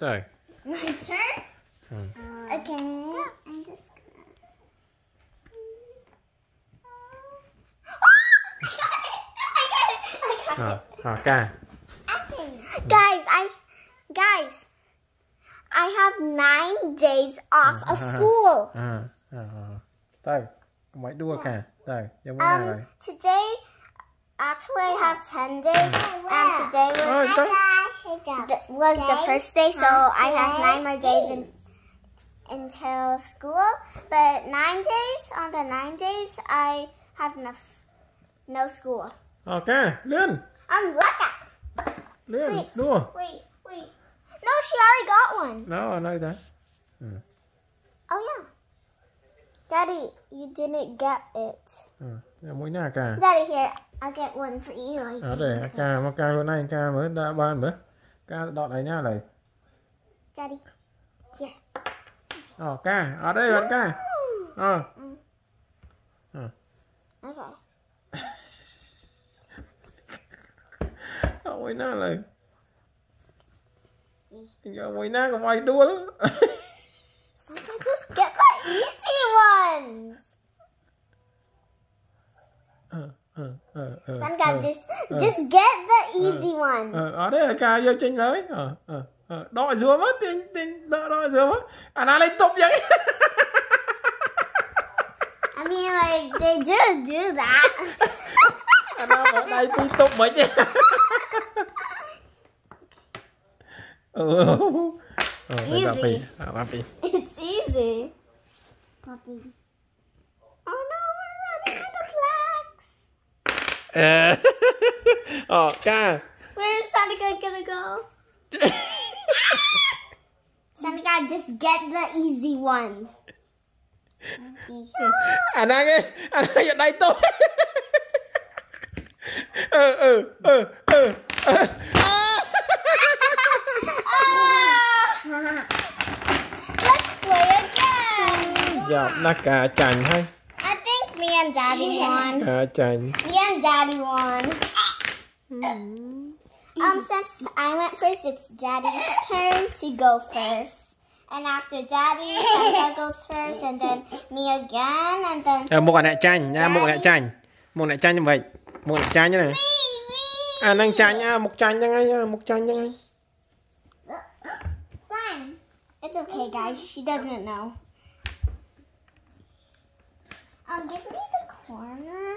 Trời. My turn? Hmm. Okay. I'm just gonna. I got it! I got it! Rồi, rồi. Guys, I guys, I have nine days off of school. À, à, à. Đây, máy đua cả. Đây, giống như nào Um, today, actually, I have ten days, and today Ôi, was trời. Th- was the first day, so I have nine more days in, until school. But nine days on the nine days, I have no no school. Ờ, ca, lên, I'm lucky. lên, Wait. đua. Wait, wait. No, she already got one. Nó ở nơi ta. Oh yeah. Daddy, you didn't get it. Ừ, mũi nào ca. Daddy, here, I'll get one for you. Ờ, để ca, mà ca luôn này, ca mới đã ban mới. ca đọt đấy nhá lấy. Cha đi. Ờ, ca ở đây bạn ca. Ờ. Ờ. Ôi na lời giờ mày na còn mày đua lắm. Sometimes just Ừ, ừ, ừ, Sun just just get the easy one. Ở đây là ca vô trên lưới. Đội ờ, ờ, ờ, rùa mất tiền tiền đội rùa mất. À nó lên tục vậy. I mean like they just do that. à nó ở đây phi tục mới chứ. Oh, easy. À, Papi. It's easy. Papi. Uh, oh, God. Where is Sonic gonna go? Sonic, just get the easy ones. Anh ăn ấy, anh ăn vào đây tôi. ừ, ừ, ừ, ừ, ừ. Let's play again. Giọt nó cà chành hay. I think me and Daddy won. Cà chành. Me and Daddy won. Um, since I went first, it's Daddy's turn to go first. And after Daddy, Santa goes first, and then me again, and then À, một lại chanh nha, một lại chanh. Một lại chanh như vậy. Một lại chanh như này. me, me. À, đang chanh nha, một chanh như ngay, một chanh như ngay. Fine. It's okay, guys. She doesn't know. Um, give me the corner.